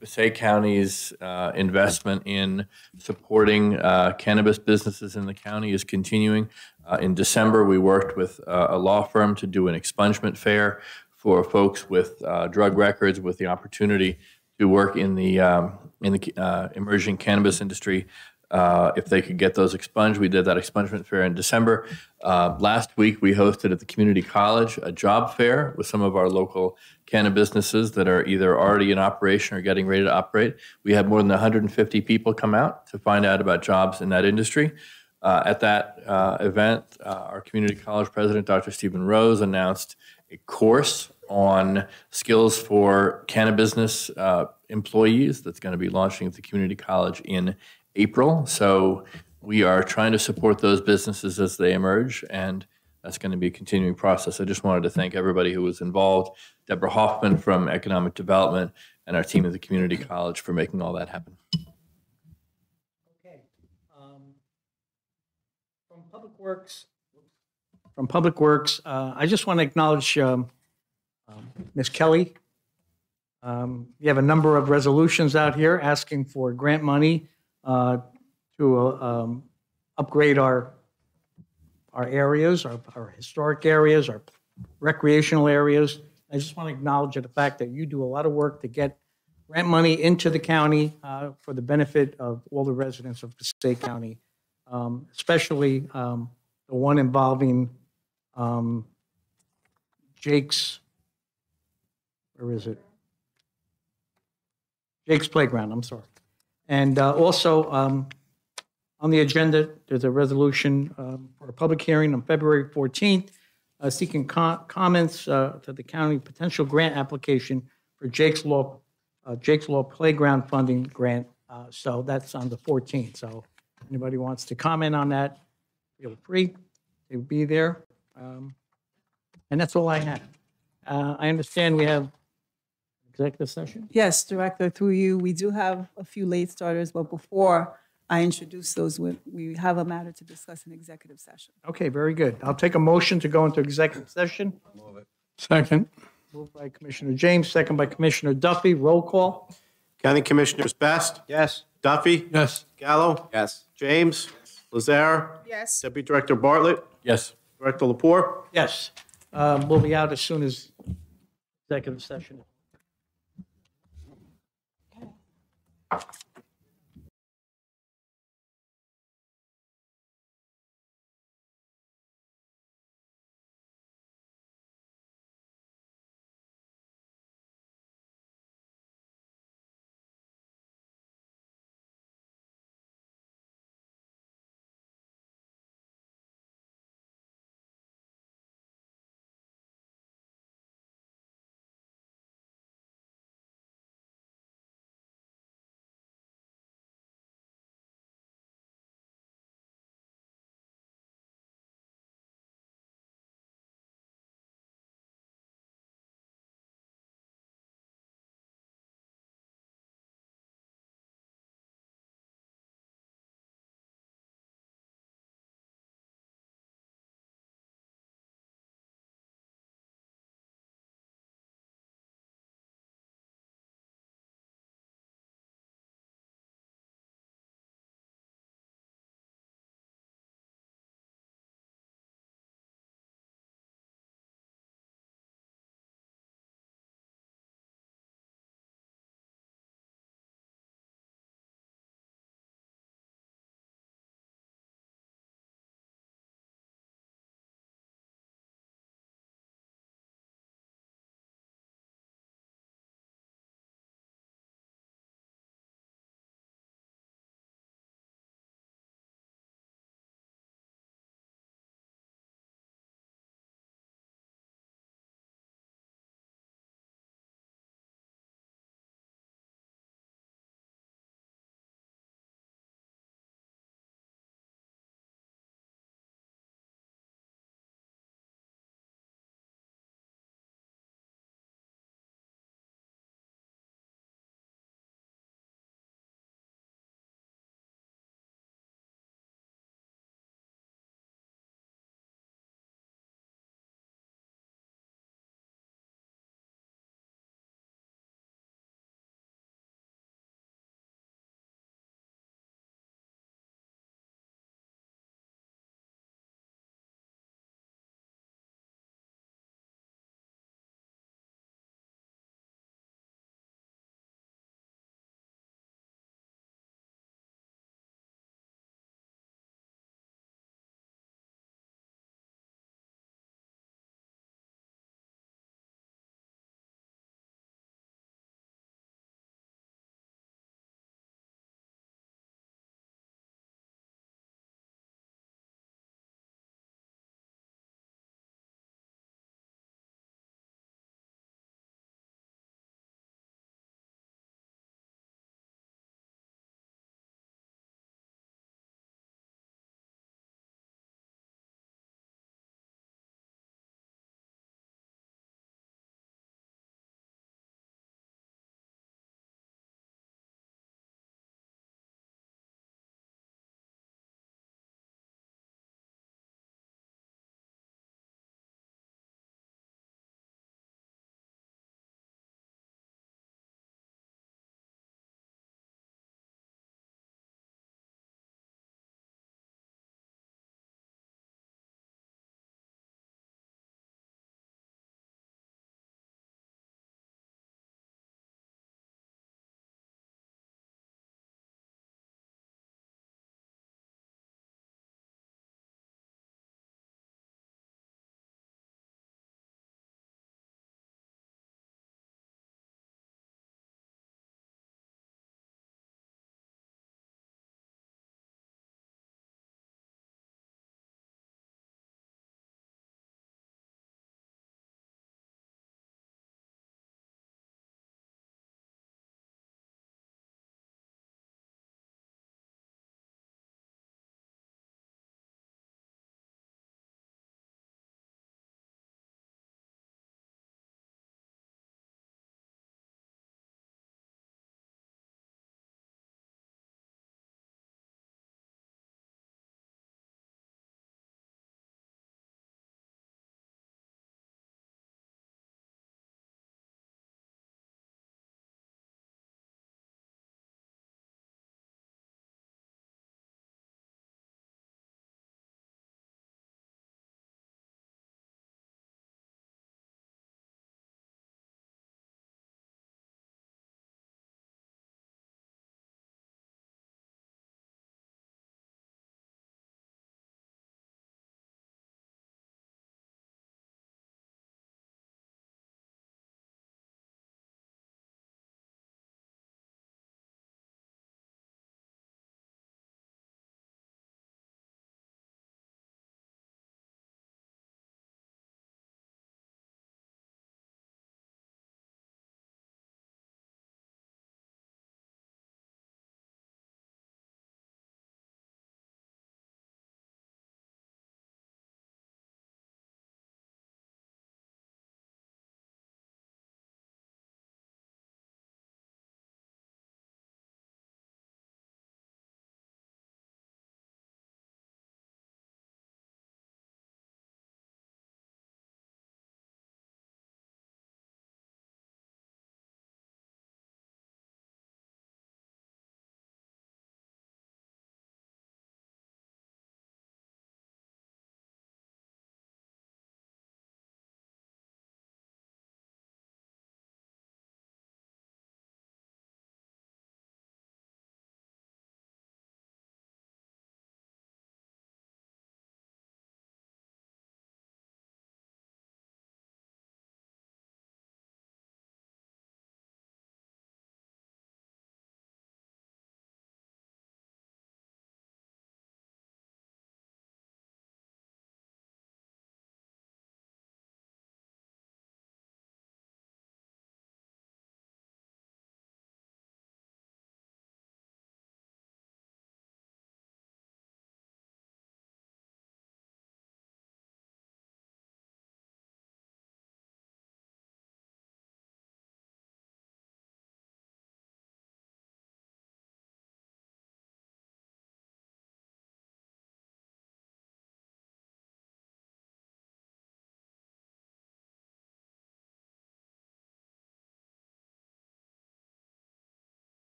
Passaic County's uh, investment in supporting uh, cannabis businesses in the county is continuing. Uh, in December, we worked with uh, a law firm to do an expungement fair for folks with uh, drug records with the opportunity to work in the um, in the emerging cannabis industry uh, if they could get those expunged. We did that expungement fair in December. Uh, last week, we hosted at the community college a job fair with some of our local cannabis businesses that are either already in operation or getting ready to operate. We had more than 150 people come out to find out about jobs in that industry. Uh, at that uh, event, uh, our community college president, Dr. Stephen Rose, announced a course on skills for cannabis employees that's going to be launching at the community college in April. So we are trying to support those businesses as they emerge, and that's going to be a continuing process. I just wanted to thank everybody who was involved, Deborah Hoffman from Economic Development, and our team at the community college for making all that happen. Okay. um, From Public Works, from Public Works, uh, I just want to acknowledge um, um, Ms. Kelly. Um, You have a number of resolutions out here asking for grant money to uh, um, upgrade our, our areas, our our historic areas, our recreational areas. I just want to acknowledge the fact that you do a lot of work to get grant money into the county uh, for the benefit of all the residents of Passaic County, um, especially um, the one involving um, Jake's, where is it? Jake's Playground, I'm sorry. And uh, also, um, on the agenda, there's a resolution um, for a public hearing on February 14th, uh, seeking co- comments uh, to the county potential grant application for Jake's Law, uh, Jake's Law Playground Funding Grant. Uh, So that's on the 14th. So anybody wants to comment on that, feel free. They'll be there. Um, And that's all I have. Uh, I understand we have executive session? Yes, Director, through you, we do have a few late starters, but before I introduce those, we- we have a matter to discuss in executive session. Okay, very good. I'll take a motion to go into executive session. Second. Moved by Commissioner James, second by Commissioner Duffy. Roll call. County Commissioners Best? Yes. Duffy? Yes. Gallo? Yes. James? Lazzara? Yes. Deputy Director Bartlett? Yes. Director Lepore? Yes. Um, We'll be out as soon as executive session. you.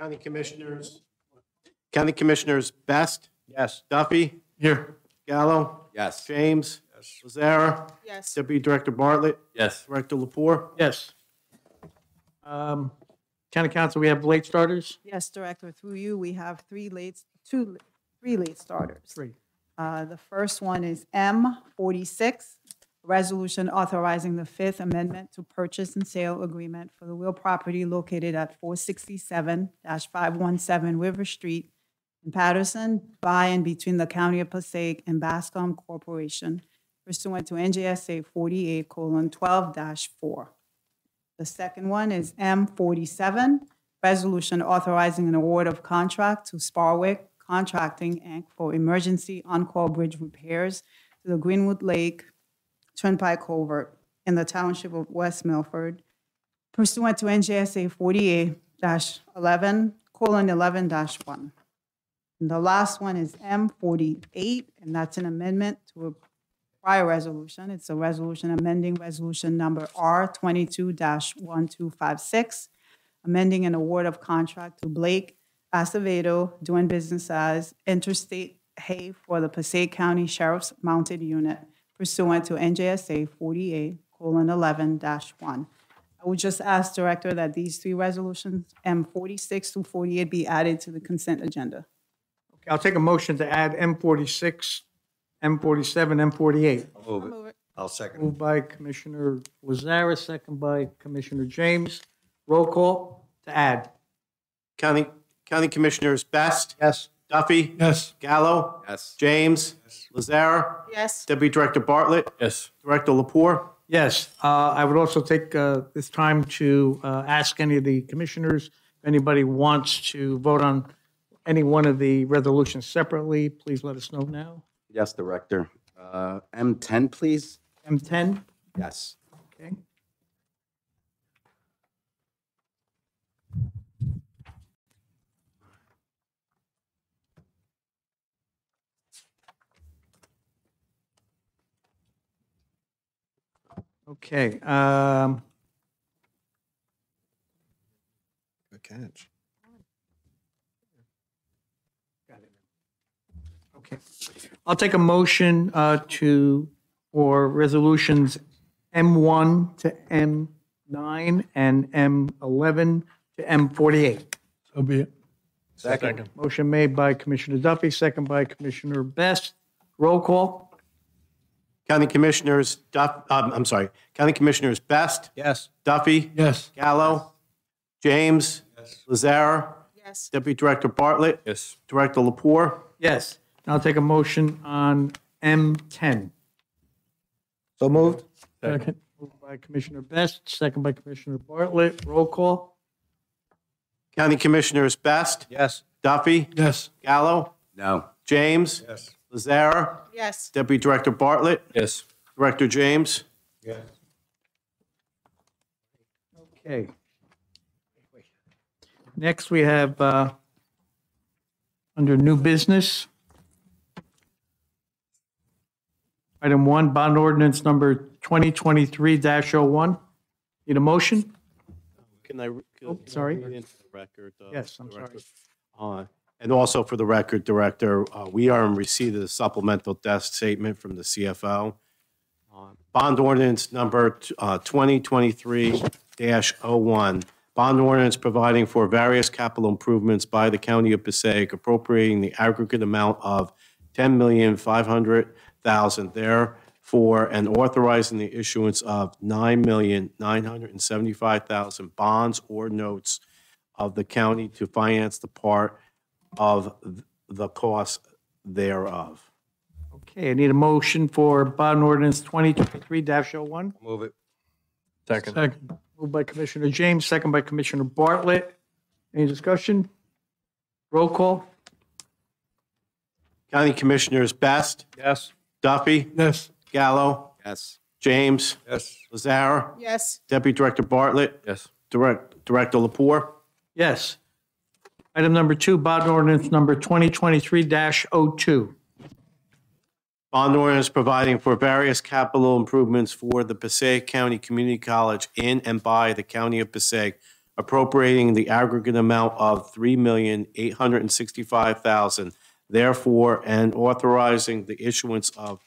County Commissioners, County Commissioners Best? Yes. Duffy? Here. Gallo? Yes. James? Yes. Lazzara? Yes. Deputy Director Bartlett? Yes. Director Lepore? Yes. Um, County Council, we have late starters? Yes, Director, through you, we have three late, two, three late starters. Three. Uh, The first one is M forty-six, resolution authorizing the Fifth Amendment to purchase and sale agreement for the real property located at 467-517 River Street in Paterson by and between the County of Passaic and Bascom Corporation pursuant to NJSA 48-12-4. The second one is M forty-seven, resolution authorizing an award of contract to Sparwick Contracting, Inc. for emergency on-call bridge repairs to the Greenwood Lake Turnpike Culvert in the township of West Milford pursuant to NJSA forty-eight eleven, colon, eleven one. And the last one is M forty-eight, and that's an amendment to a prior resolution. It's a resolution amending resolution number R22-1256, amending an award of contract to Blake Acevedo doing business as Interstate Hay for the Passaic County Sheriff's Mounted Unit pursuant to NJSA forty-eight colon eleven one. I would just ask, Director, that these three resolutions, M forty-six through forty-eight, be added to the consent agenda. Okay, I'll take a motion to add M forty-six, M forty-seven, M forty-eight. I'll move it. I'll second. Moved by Commissioner Lazzara, second by Commissioner James. Roll call to add. County, County Commissioners Best? Yes. Duffy? Yes. Gallo? Yes. James? Yes. Lazzara? Yes. Deputy Director Bartlett? Yes. Director Lepore? Yes, uh, I would also take uh, this time to uh, ask any of the commissioners, if anybody wants to vote on any one of the resolutions separately, please let us know now. Yes, Director. Uh, M10, please. M10, Yes. okay. Okay, um, Good catch. Okay. I'll take a motion uh, to, for resolutions M1 to M9 and M11 to M48. So be it. Second. Motion made by Commissioner Duffy, second by Commissioner Best. Roll call? County Commissioners Duff, um, I'm sorry, County Commissioners Best? Yes. Duffy? Yes. Gallo? James? Yes. Lazzara? Yes. Deputy Director Bartlett? Yes. Director Lepore? Yes. Now I'll take a motion on M10. So moved. Second. Moved by Commissioner Best, second by Commissioner Bartlett. Roll call? County Commissioners Best? Yes. Duffy? Yes. Gallo? No. James? Yes. Lazzara? Yes. Deputy Director Bartlett? Yes. Director James? Yes. Okay. Next, we have, uh, under new business, item one, bond ordinance number 2023-01. Need a motion? Can I? re- Oh, can I sorry. read into the record, uh, Yes, I'm Director? sorry. Uh, And also for the record, Director, uh, we are in receipt of the supplemental debt statement from the CFO. Uh, Bond ordinance number uh, 2023-01, bond ordinance providing for various capital improvements by the County of Passaic appropriating the aggregate amount of 10,500,000 therefore and authorizing the issuance of 9,975,000 bonds or notes of the county to finance the part of the cost thereof. Okay, I need a motion for bond ordinance 2023-01. Move it. Second. Second. Moved by Commissioner James, second by Commissioner Bartlett. Any discussion? Roll call? County Commissioners Best? Yes. Duffy? Yes. Gallo? Yes. James? Yes. Lazzara? Yes. Deputy Director Bartlett? Yes. Direct, Director Lepore? Yes. Item number two, bond ordinance number 2023-02. Bond ordinance providing for various capital improvements for the Passaic County Community College in and by the County of Passaic, appropriating the aggregate amount of 3,865,000, therefore, and authorizing the issuance of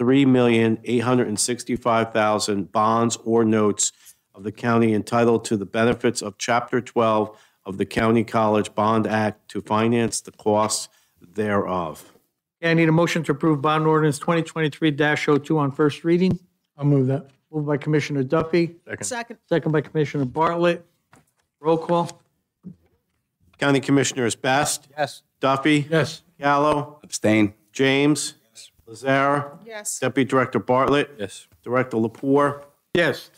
3,865,000 bonds or notes of the county entitled to the benefits of Chapter 12 of the County College Bond Act to finance the costs thereof. Okay, I need a motion to approve bond ordinance 2023-02 on first reading. I'll move that. Moved by Commissioner Duffy, Second. second by Commissioner Bartlett. Roll call. County Commissioners Best, Yes. Duffy, Yes. Gallo, Abstain. James, Yes. Lazzara, Yes. Deputy Director Bartlett, Yes. Director Lepore. Yes.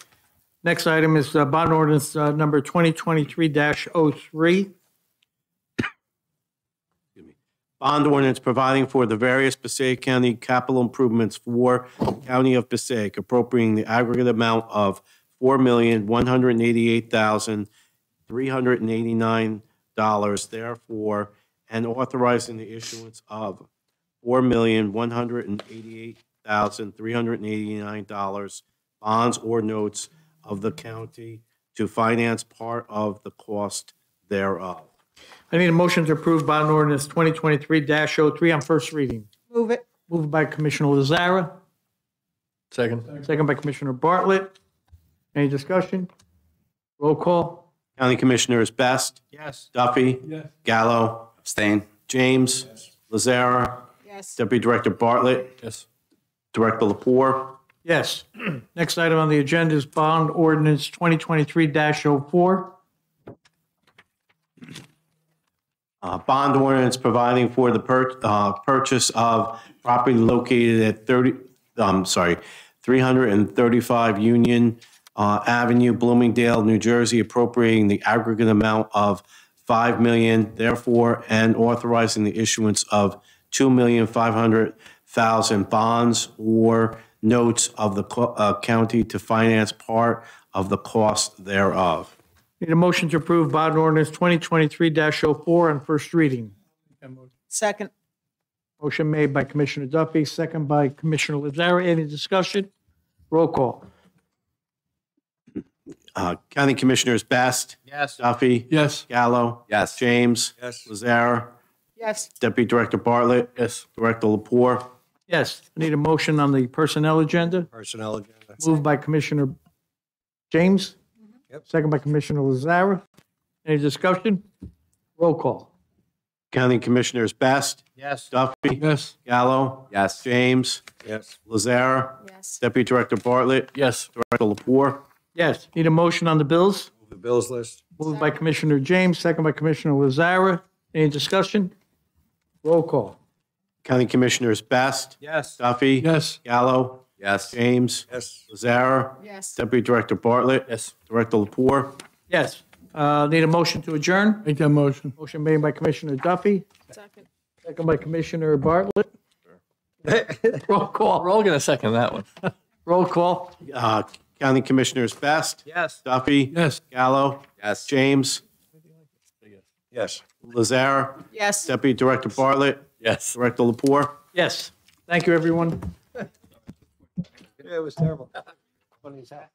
Next item is uh, bond ordinance uh, number 2023-03. Bond ordinance providing for the various Passaic County capital improvements for County of Passaic appropriating the aggregate amount of four million, one hundred and eighty-eight thousand, three hundred and eighty-nine dollars, therefore, and authorizing the issuance of four million, one hundred and eighty-eight thousand, three hundred and eighty-nine dollars bonds or notes of the county to finance part of the cost thereof. I need a motion to approve bond ordinance 2023-03 on first reading. Move it. Moved by Commissioner Lazzara, Second. second by Commissioner Bartlett. Any discussion? Roll call. County Commissioners Best, Yes. Duffy, Yes. Gallo, Abstain. James, Yes. Lazzara, Yes. Deputy Director Bartlett, Yes. Director Lepore. Yes. (clears throat) Next item on the agenda is bond ordinance 2023-04. Uh, Bond ordinance providing for the uh, purchase of property located at 30, I'm sorry, 335 Union uh, Avenue, Bloomingdale, New Jersey, appropriating the aggregate amount of 5 million, therefore, and authorizing the issuance of 2,500,000 bonds or notes of the co- uh, county to finance part of the cost thereof. Need a motion to approve bond ordinance 2023-04 on first reading. Second. Motion made by Commissioner Duffy, second by Commissioner Lazzara. Any discussion? Roll call. Uh, County Commissioners Best, Yes. Duffy, Yes. Gallo, Yes. James, Yes. Lazzara, Yes. Deputy Director Bartlett, Yes. Director Lepore. Yes. Need a motion on the personnel agenda. Personnel agenda. Moved by Commissioner James. Mm-hmm. Yep. Second by Commissioner Lazzara. Any discussion? Roll call. County Commissioners Best, Yes. Duffy, Yes. Gallo, Yes. James, Yes. Lazzara, Yes. Deputy Director Bartlett, Yes. Director Lepore. Yes. Need a motion on the bills? Move the bills list. Moved by Commissioner James, second by Commissioner Lazzara. Any discussion? Roll call. County Commissioners Best, Yes. Duffy, Yes. Gallo, Yes. James, Yes. Lazzara, Yes. Deputy Director Bartlett, Yes. Director Lepore. Yes. Uh, Need a motion to adjourn? Make that motion. Motion made by Commissioner Duffy, Second. second by Commissioner Bartlett. Roll call. We're all going to second that one. (laughs) Roll call. Uh, County Commissioners Best, Yes. Duffy, Yes. Gallo, Yes. James, Yes. Lazara, Yes. Deputy Director Bartlett, Yes. Director Lepore. Yes. Thank you, everyone. (laughs) Yeah, it was terrible. (laughs) Funny as heck.